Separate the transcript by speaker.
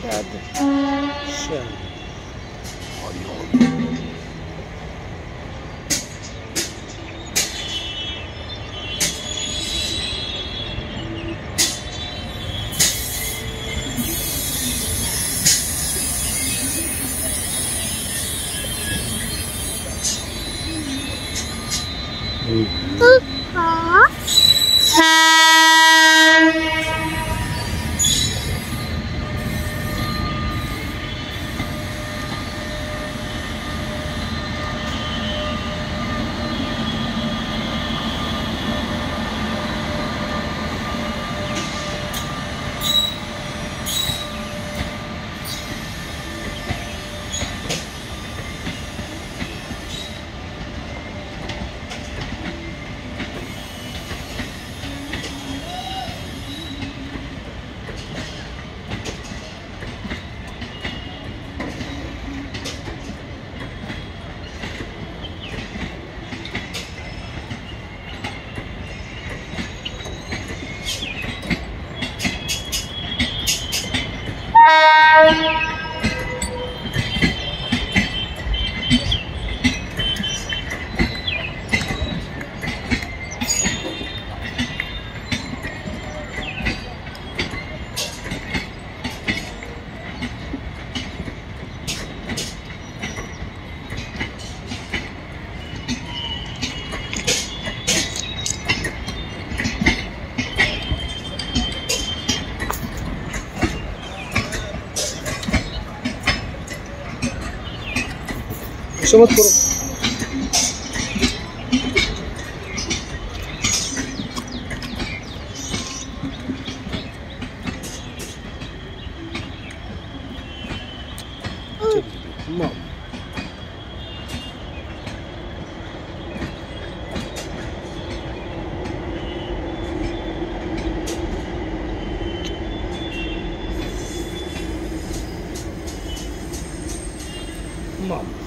Speaker 1: agad. Siya. Mm-hmm. 一緒のところまあ。まあ。